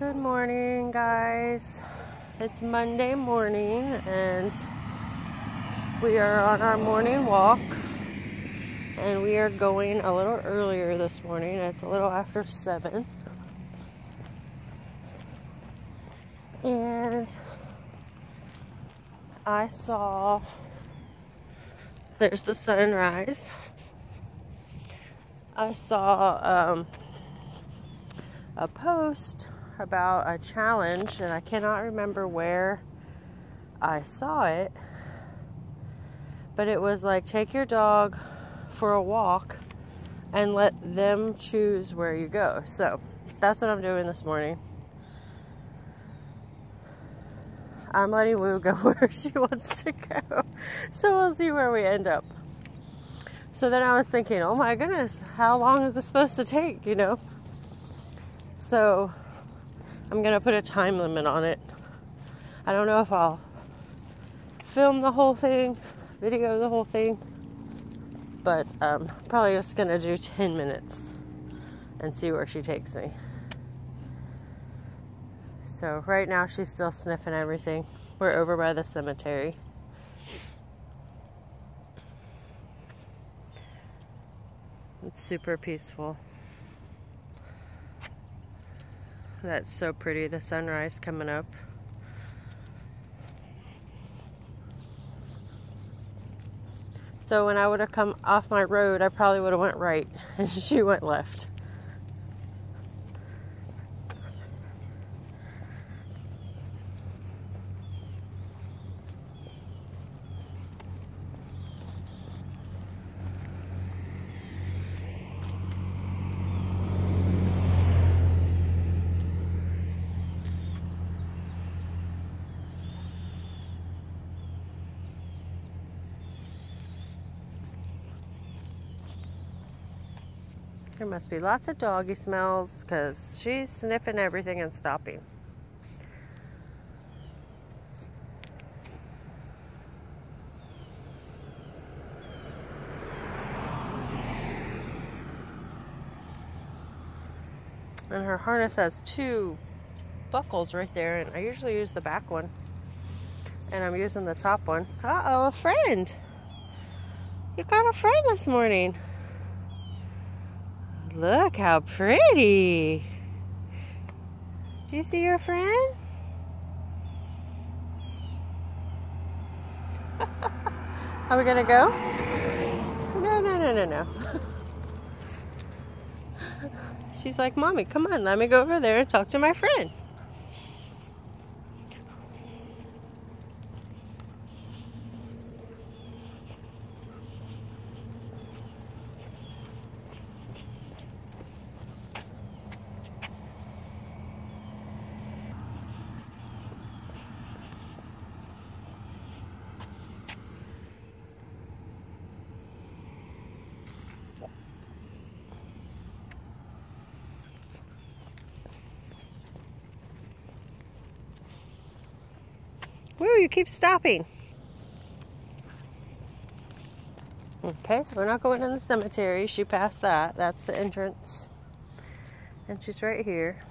Good morning, guys. It's Monday morning, and we are on our morning walk. And we are going a little earlier this morning. It's a little after 7. And I saw there's the sunrise. I saw um, a post about a challenge, and I cannot remember where I saw it, but it was like take your dog for a walk and let them choose where you go. So that's what I'm doing this morning. I'm letting Woo go where she wants to go. So we'll see where we end up. So then I was thinking, oh my goodness, how long is this supposed to take, you know? So I'm going to put a time limit on it. I don't know if I'll film the whole thing, video the whole thing, but um, probably just going to do 10 minutes and see where she takes me. So right now she's still sniffing everything. We're over by the cemetery. It's super peaceful. That's so pretty, the sunrise coming up. So when I would have come off my road, I probably would have went right and she went left. There must be lots of doggy smells because she's sniffing everything and stopping. And her harness has two buckles right there, and I usually use the back one. And I'm using the top one. Uh oh, a friend! You got a friend this morning. Look how pretty. Do you see your friend? Are we gonna go? No, no, no, no, no. She's like, Mommy, come on, let me go over there and talk to my friend. You keep stopping. Okay, so we're not going in the cemetery. She passed that. That's the entrance. And she's right here.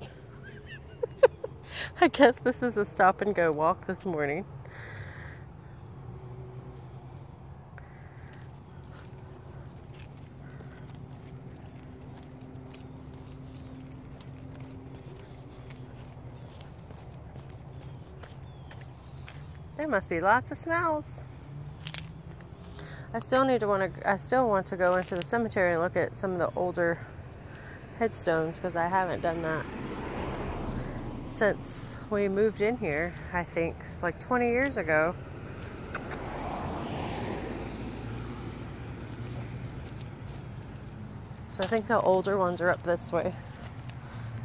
I guess this is a stop and go walk this morning. There must be lots of smells. I still need to want to. I still want to go into the cemetery and look at some of the older headstones because I haven't done that since we moved in here. I think like 20 years ago. So I think the older ones are up this way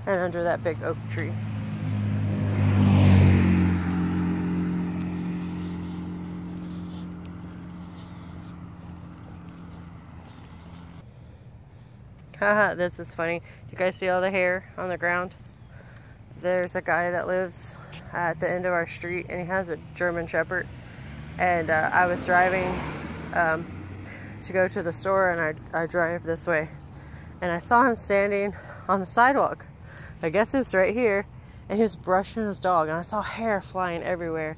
and under that big oak tree. Haha, this is funny. You guys see all the hair on the ground? There's a guy that lives at the end of our street, and he has a German Shepherd. And uh, I was driving um, to go to the store, and I, I drive this way, and I saw him standing on the sidewalk. I guess it was right here, and he was brushing his dog, and I saw hair flying everywhere.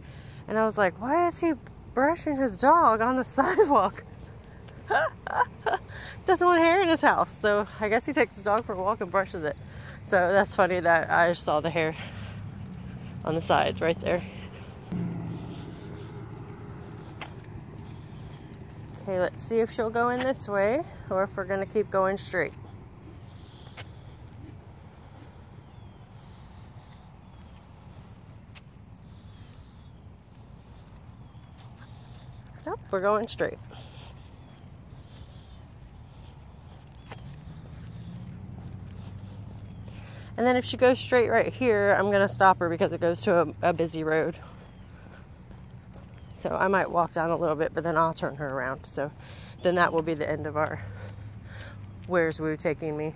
And I was like, why is he brushing his dog on the sidewalk? Doesn't want hair in his house, so I guess he takes his dog for a walk and brushes it. So that's funny that I saw the hair on the side right there. Okay, let's see if she'll go in this way or if we're to keep going straight. Nope, we're going straight. And then if she goes straight right here, I'm going to stop her because it goes to a, a, busy road. So I might walk down a little bit, but then I'll turn her around. So then that will be the end of our Where's Woo taking me.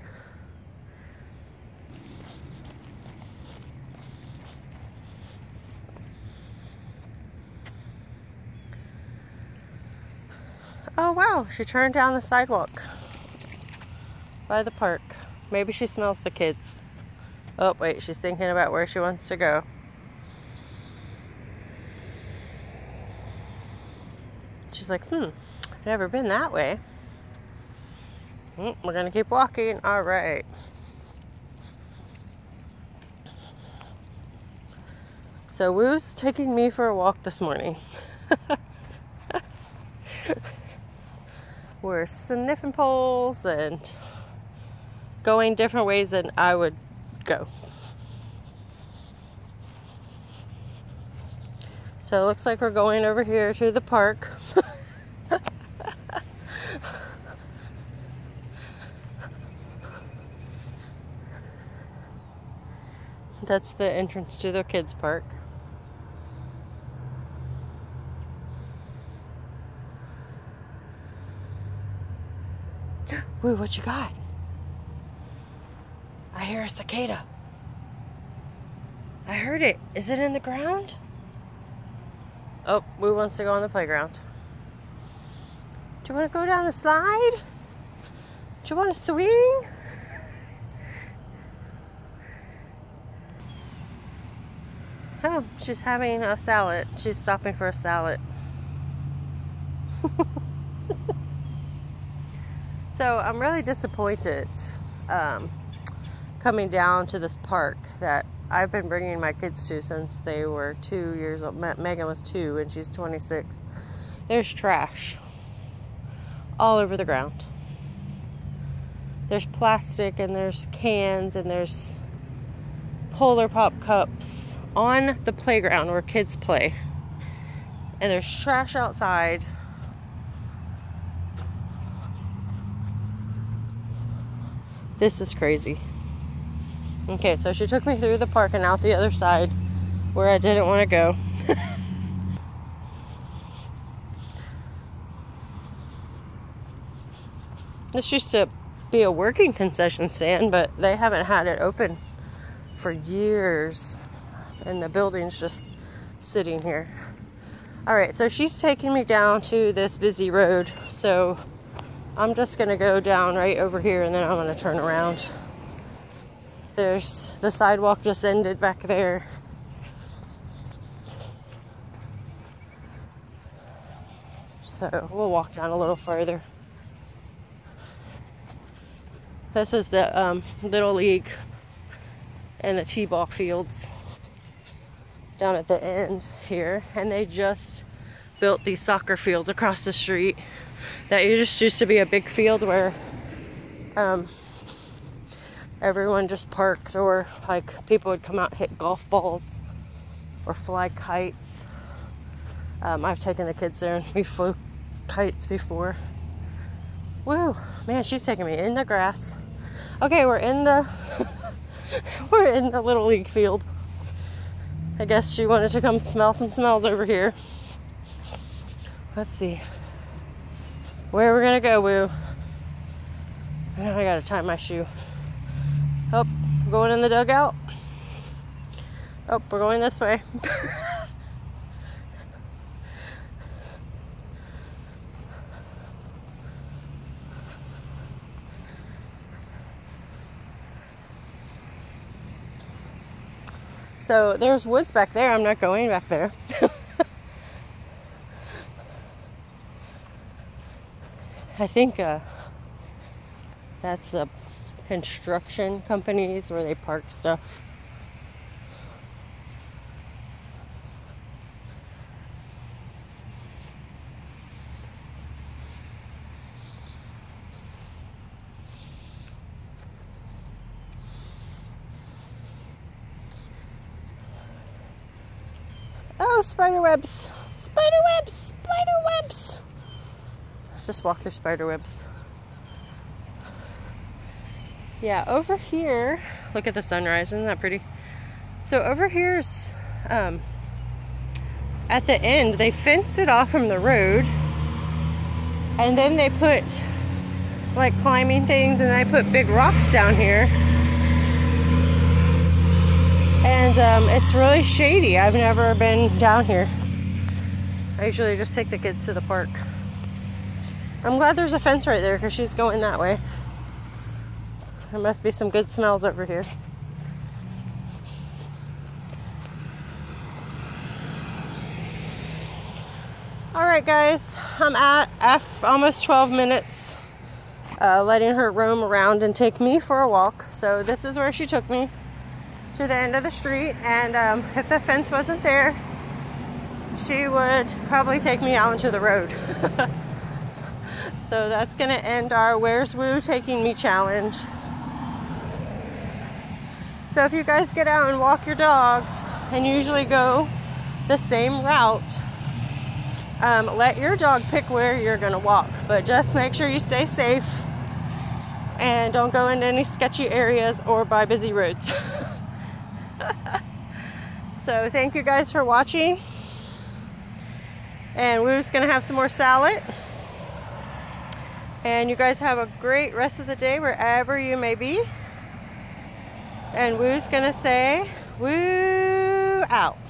Oh wow, she turned down the sidewalk by the park. Maybe she smells the kids. Oh, wait, she's thinking about where she wants to go. She's like, hmm, never been that way. Mm, we're going to keep walking. All right. So Woo's taking me for a walk this morning. we're sniffing poles and going different ways than I would go. So it looks like we're going over here to the park. That's the entrance to the kids' park. Wait, what you got? I hear a cicada. I heard it. Is it in the ground? Oh, Woo wants to go on the playground. Do you want to go down the slide? Do you want to swing? Oh, she's having a salad. She's stopping for a salad. so I'm really disappointed. Um, coming down to this park that I've been bringing my kids to since they were two years old. Megan was two and she's 26. There's trash all over the ground. There's plastic and there's cans and there's Polar Pop cups on the playground where kids play. And there's trash outside. This is crazy. Okay, so she took me through the park and out the other side where I didn't want to go. this used to be a working concession stand, but they haven't had it open for years. And the building's just sitting here. All right, so she's taking me down to this busy road. So I'm just going to go down right over here and then I'm going to turn around. There's the sidewalk just ended back there. So we'll walk down a little further. This is the um, Little League and the T-ball fields down at the end here. And they just built these soccer fields across the street that used to be a big field where um, everyone just parked or like people would come out hit golf balls or fly kites. Um, i've taken the kids there and we flew kites before. Woo man she's taking me in the grass. Okay we're in the we're in the little league field. I guess she wanted to come smell some smells over here. Let's see. Where we're gonna go woo? I gotta tie my shoe Oh, we're going in the dugout. Oh, we're going this way. so there's woods back there. I'm not going back there. I think uh, that's a construction companies where they park stuff. Oh, spider webs! Spider webs! Spider webs! Let's just walk through spider webs. Yeah, over here, look at the sunrise, isn't that pretty? So over here's, um, at the end, they fenced it off from the road, and then they put like climbing things, and they put big rocks down here. And um, it's really shady. I've never been down here. I usually just take the kids to the park. I'm glad there's a fence right there because she's going that way. There must be some good smells over here. All right, guys, I'm at F almost 12 minutes, uh, letting her roam around and take me for a walk. So this is where she took me to the end of the street. And um, if the fence wasn't there, she would probably take me out into the road. so that's gonna end our Where's Woo Taking Me challenge. So if you guys get out and walk your dogs and usually go the same route, um, let your dog pick where you're going to walk. But just make sure you stay safe and don't go into any sketchy areas or by busy roads. so thank you guys for watching. And we're just going to have some more salad. And you guys have a great rest of the day wherever you may be. And Woo's gonna say, woo out.